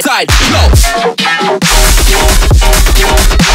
side, side, go.